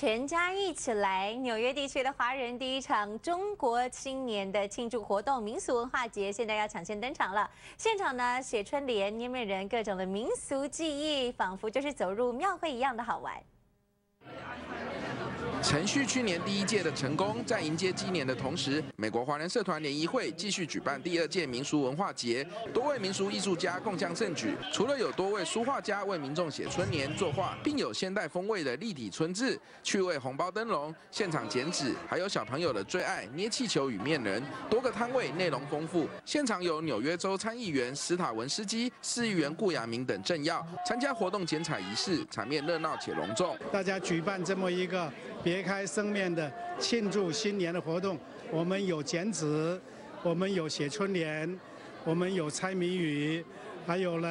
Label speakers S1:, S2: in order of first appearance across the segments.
S1: 全家一起来！纽约地区的华人第一场中国青年的庆祝活动——民俗文化节，现在要抢先登场了。现场呢，写春联、捏面人，各种的民俗技艺，仿佛就是走入庙会一样的好玩。
S2: 承续去年第一届的成功，在迎接今年的同时，美国华人社团联谊会继续举办第二届民俗文化节，多位民俗艺术家共襄盛举。除了有多位书画家为民众写春联作画，并有现代风味的立体春字、趣味红包灯笼、现场剪纸，还有小朋友的最爱捏气球与面人。多个摊位内容丰富，现场有纽约州参议员斯塔文斯基、市议员顾亚明等政要参加活动剪彩仪式，场面热闹且隆重。
S3: 大家举办这么一个。别开生面的庆祝新年的活动，我们有剪纸，我们有写春联，我们有猜谜语，还有呢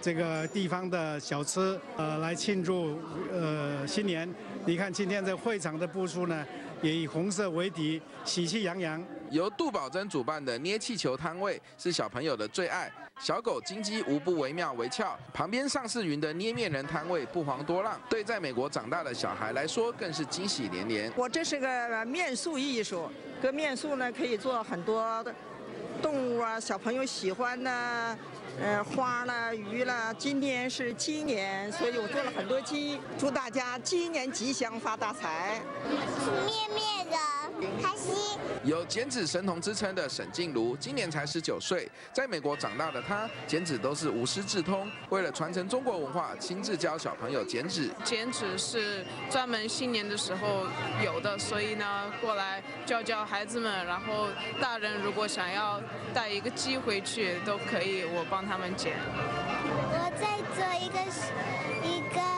S3: 这个地方的小吃，呃，来庆祝呃新年。你看今天这会场的布书呢，也以红色为底，喜气洋洋。
S2: 由杜宝珍主办的捏气球摊位是小朋友的最爱，小狗金鸡无不惟妙惟肖。旁边上市云的捏面人摊位不遑多让，对在美国长大的小孩来说更是惊喜连连。
S4: 我这是个面塑艺术，个面塑呢可以做很多的动物啊，小朋友喜欢的，呃花啦、鱼啦。今天是鸡年，所以我做了很多鸡，祝大家鸡年吉祥发大财。
S5: 面面的。
S2: 有剪纸神童之称的沈静茹，今年才十九岁，在美国长大的她，剪纸都是无师自通。为了传承中国文化，亲自教小朋友剪纸。
S6: 剪纸是专门新年的时候有的，所以呢，过来教教孩子们。然后大人如果想要带一个鸡回去，都可以，我帮他们剪。
S5: 我在做一个一个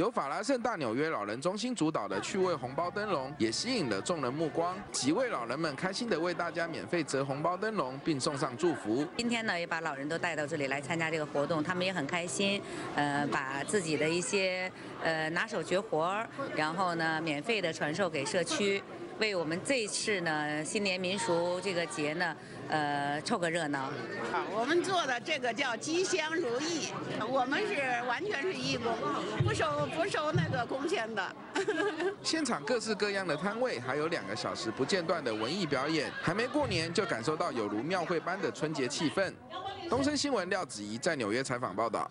S2: 由法拉盛大纽约老人中心主导的趣味红包灯笼也吸引了众人目光，几位老人们开心地为大家免费折红包灯笼，并送上祝福。
S7: 今天呢，也把老人都带到这里来参加这个活动，他们也很开心，呃，把自己的一些呃拿手绝活，然后呢，免费的传授给社区。为我们这次呢新年民俗这个节呢，呃，凑个热闹。
S8: 啊，我们做的这个叫吉祥如意，我们是完全是义工，不收不收那个工钱的。
S2: 现场各式各样的摊位，还有两个小时不间断的文艺表演，还没过年就感受到有如庙会般的春节气氛。东森新闻廖子怡在纽约采访报道。